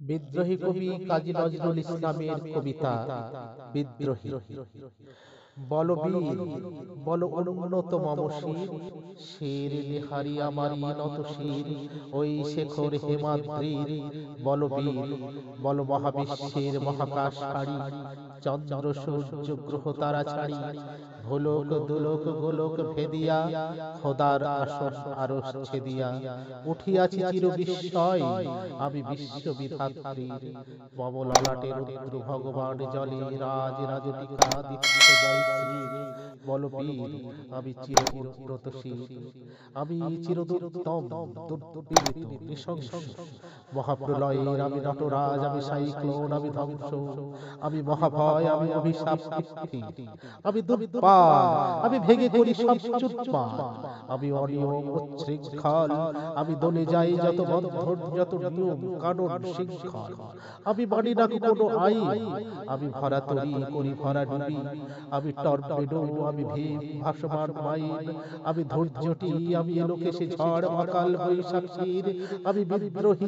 বিদ্রোহী কবি কাজী নজরুল ইসলামের কবিতা বিদ্রোহী। বল বীর বল উন্নত মমশির শির নিহারি আমারি নত শির ওই শেখর হেমাদ্রির বল বীর বল মহাবিশ্বের মহাকাশ ছাড়ি চন্দ্র সূর্য গ্রহ তারা ছাড়ি ভোলক দুলোক গোলক ভেদিয়া খোদার আসন আরস ছেদিয়া উঠিয়াছি চির বিস্ময় আমি বিশ্ব বিধাত্রীর মম রুদ্র ভগবান জলে রাজ রাজটিকা দীপ্ত জয়শ্রীর ಸ್ತ್ರೀ ರೇ বল বীর আমি চির আমি নৃশংস মহাপ্রলয়ের আমি নটরাজ আমি সাইক্লোন আমি ধ্বংস। আমি মহাভয় আমি অভিশাপ আমি আমি ভেঙে করি সব আমি অনিয়ম আমি দলে যাই যত বন্ধন যত নিয়ম কানুন শৃঙ্খল। আমি মানি না কোনো আইন। আমি ভরা তরি করি ভরা ডুবি আমি টর্নেডো আমি ভীম, ভাসমান মাইন আমি ধৈর্যটি, আমি এলোকেশে ঝড়, অকাল বৈশাখীর, আমি বিদ্রোহী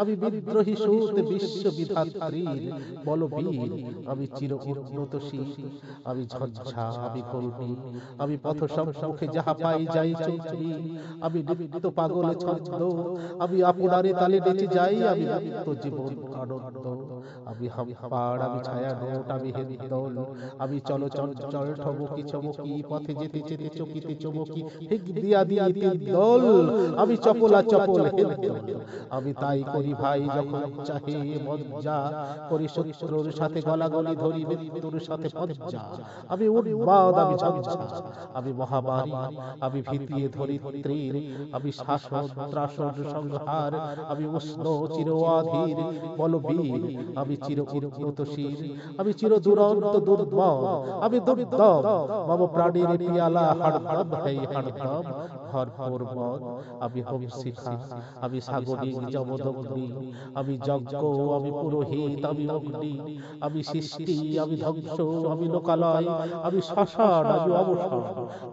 আমি বিদ্রোহী সুত বিশ্ব বিধাত্রীর বল বীর আমি চির উন্নতশীল আমি ঝঞ্ঝা, আমি কল্পি আমি পথ সম্মুখে যাহা পাই যাই চৌচুরি আমি নিত্য পাগল ছন্দ, আমি আপনারে তালে নেচে যাই, আমি নিত্য জীবন আনন্দ, আমি হাম্পাড়, আমি ছায়া নোট, আমি হেন্দল আমি চল চল চল ঠমকি চমকি পথে যেতে যেতে চকিতে চমকি ঠিক দিয়া দিয়া দল আমি চপলা চপল আমি তাই করি ভাই যখন চাহে মজ্জা করি শত্রুর সাথে গলাগলি ধরি মৃত্যুর সাথে পজ্জা আমি উন্মাদ আমি ঝঞ্ঝা। আমি মহামারী আমি ভীতিয়ে ধরিত্রীর আমি শাসন ত্রাসন সংহার আমি উষ্ণ চির অধীর বলবীর। আমি চির উন্নতশীল আমি চির দুরন্ত দুর্দম আমি দুর্দম মম প্রাণীর পিয়ালা হাড়দম হেই হাড়দম ভরপুর মদ আমি হোম শিখা, আমি সাগরিক যমদগ্নি আমি যজ্ঞ, আমি পুরোহিত, আমি অগ্নি। আমি সৃষ্টি, আমি ধ্বংস, আমি লোকালয়। আমি শ্মশান, আমি অবসর।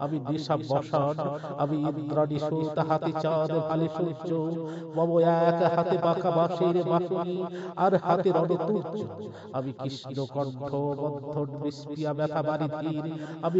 আমি দিশা বসান, আমি ইন্দ্রাণী সুত হাতে চাঁদ, ভালে সূর্য। মম এক হাতে বাঁকা বাঁশের বাঁশুনি, আর হাতে রণতুর্য আমি কৃষ্ণ কণ্ঠ বন্ধন বিস্পিয়া ব্যথা বাড়ি ধীর আমি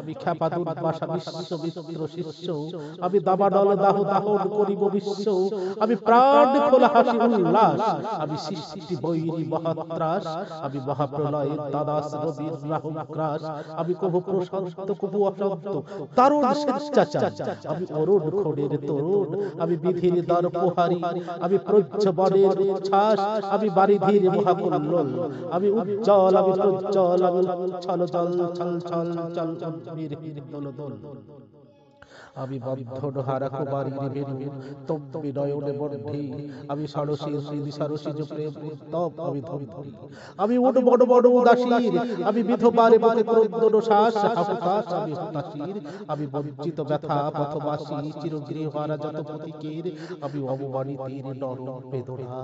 আমি খ্যাপা দুর্বাসা বিশ্ব মিত্র শিষ্য। আমি দাবানল দাহ দাহন করিব বিশ্ব। আমি প্রাণ খোলা হাসি উল্লাস। আমি সৃষ্টি বৈরী মহাত্রাস। আমি মহাপ্রলয়ের দাদাস রবির রাহুগ্রাস। আমি কবু প্রশান্ত কবু অশান্ত দারুণ স্বেচ্ছাচার আমি অরুণ খোড়ের তরুণ আমি বিধির দ্বার প্রহারী। আমি প্রজ্জ বনের উচ্ছ্বাস। আমি বারিধির মহাকুল্লোল। আমি উজ্জ্বল আমি প্রজ্জ্বল। আমি ছল জল ছল ছল চল চল দোল দোল আমি বন্ধন হারা কুমারীর বেনু তম্বি নয়নে বন্ধি আমি সরসী হৃদি সরসী প্রেম উত্তম আমি ধরি আমি উড বড় বড় উদাসীর আমি বিধবার বুকে ক্রন্দন শ্বাস হাহুতাস আমি হতাশীর আমি বঞ্চিত ব্যথা পথবাসী চিরগৃহ হারা যত প্রতীকের। আমি অবমানিতের নরম বেদনা,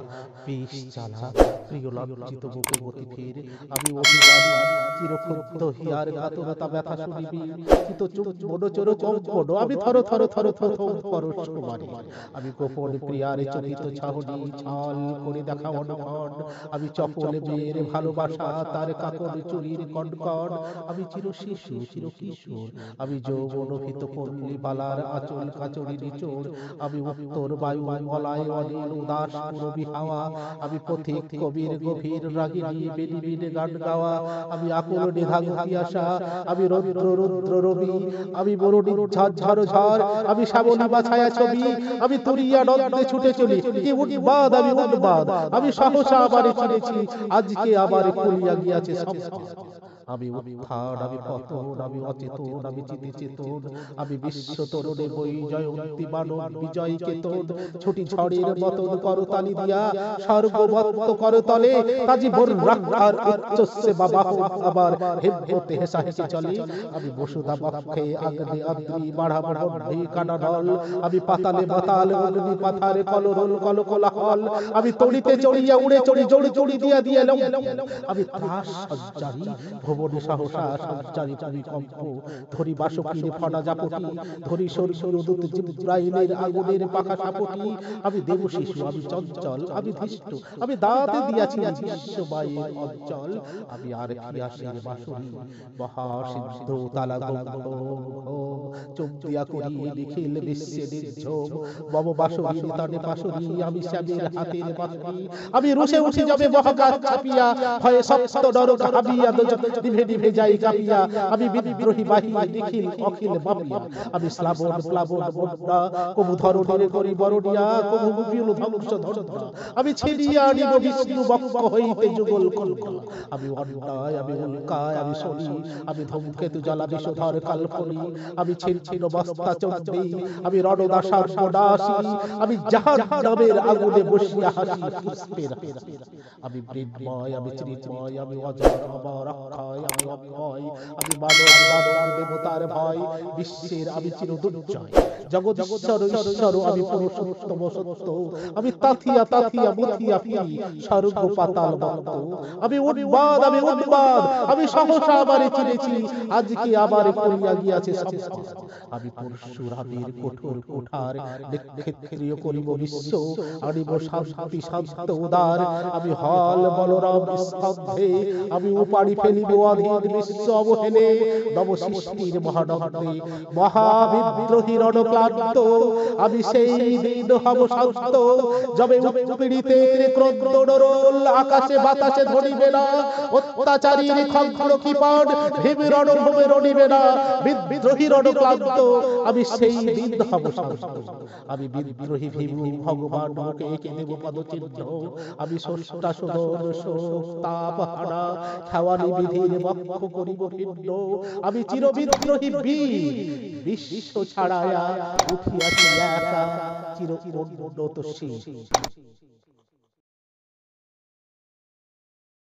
বিষ জ্বালা, প্রিয় লজ্জিত মুখবতী ফির। আমি অভিমানী, চিরক্ষুব্ধ হিয়ার কাতরতা ব্যথা শুনিবি। চিত চুপ মনোচর কম্পন, আমি থর থর থর থর পরশ কুমারী আমি গোপন প্রিয়ারে চকিত ছাহনি ছাল করে দেখা অনঘন আমি চপল মেয়ের ভালোবাসা তার কাকন চুরির কনকন আমি চির শিশু চির কিশোর আমি যৌবন ভীত পল্লী বালার আচল কাচড়ি নিচোড় আমি উত্তর বায়ু মলায় অনিল উদাস পুরবি হাওয়া আমি পথিক কবির গভীর রাগিনী বেনি বেনে গান গাওয়া আমি আকুল নিধাগ আসা আমি রৌদ্র রৌদ্র রবি আমি বরণি ঝাড় ঝাড়, আমি শ্যামলী বা ছায়া ছবি, আমি তুরিয়া নদে ছুটে চলি কি উদ্বাদ আমি উদ্বাদ আমি সহসা আবার চিনেছি আজকে আবার করিয়া গিয়াছে আমি উত্থান আমি পতন আমি অচেতন আমি চিতি চেতন আমি বিশ্ব তরুণে বই জয়ন্তী মানব বিজয় কেতন। ছুটি ঝড়ের মতন করতালি দিয়া। সর্বমত্ত করতলে কাজী রাখার উচ্চস্যে বাবা আবার। হেসা হেসে চলে। আমি বসুধা পক্ষে আগ্নে বাড়া বাড়া কানা দল। আমি পাতালে পাতাল অগ্নি পাথারে কলরল কল কোলাহল আমি তড়িতে চড়িয়া উড়ে চড়ি জড়ি চড়ি দিয়া দিয়া আমি ত্রাস সজ্জারি ভুবনে সাহসা সজ্জারি ভূমিকম্প ধরি বাসকির ফনা জাপটি, ধরি সরষুর উদুত জিব্রাইলের আগুনের পাখা সাপটি। আমি দেব শিশু, আমি চঞ্চল, আমি ধৃষ্ট, আমি দাঁতে দিয়াছি বিশ্ববায়ের অঞ্চল। আমি আর খিয়াসের বাসুরি মহাসিদ্ধ তালা গঙ্গ চুম্বিয়া করি নিখিল বিশ্বে নির্ঝোম। মম বাসুরি তানে বাসুরি আমি শ্যামের হাতের বাসুরি আমি রুষে উঠে যাবে মহাকাশ ছাপিয়া, ভয়ে সপ্ত নরক হাবিয়া নিভে নিভে যাই কাঁপিয়া আমি বিদ্রোহী বাহি নিখিল অখিল বাপিয়া আমি শ্লাবন প্লাবন বন্যা কবু ধরনের করি বরণিয়া কবু বিপুল ধ্বংস ধর্ম আমি ছেড়িয়া আনিব বিষ্ণু বক্ষ হইতে যুগল কল্প আমি অন্যায় আমি উল্কায় আমি শনি আমি ধূমকেতু জ্বালা বিষধর কালকনি আমি ছিন্ন বস্তা চন্ডী আমি রণদাসার সদাসী আমি জাহান নামের আগুনে বসিয়া হাসি আমি মৃন্ময় আমি চিন্ময় আমি অজর অমর আমি অক্ষয় আমি মানব দানব দেবতার ভয় বিশ্বের আমি চিরদুর্জয় জগৎ ঈশ্বর ঈশ্বর আমি পুরুষোত্তম সত্য আমি তাথিয়া তাথিয়া মুথিয়া ফিরি স্বর্গ পাতাল বন্ত আমি উন্মাদ আমি উন্মাদ আমি সহসা আমারে চিনেছি। আজকে আমারে করিয়া গিয়াছে আমি পরশুরামের কঠোর কোঠার ক্ষেত্রীয় করিব বিশ্ব। আনিব শান্তি শান্ত উদার। আমি হল বলরাম স্তব্ধে আমি উপাড়ি ফেলিব অধীন বিশ্ব নব সৃষ্টির মহানন্দে মহাবিদ্রোহী রণক্লান্ত। আমি সেই দিন হব শান্ত। যবে উৎপীড়িতে ক্রোধ আকাশে বাতাসে ধরিবে না। অত্যাচারীর খগ্র কিপট ভীম রণভূমে রণিবে না। বিদ্রোহী রণক্লান্ত, আমি সেই দিন হব শান্ত। আমি বিদ্রোহী ভীম ভগবান, মুখে এঁকে দেব পদচিহ্ন। আমি স্রষ্টা সুদন শোক, তাপ হারা খেওয়ানি বিধির বক্ষ করিব ভিন্ন। আমি চিরবিদ্রোহী বিশ্ব ছাড়ায়া উঠিয়াছি একা। চির উন্নত শীল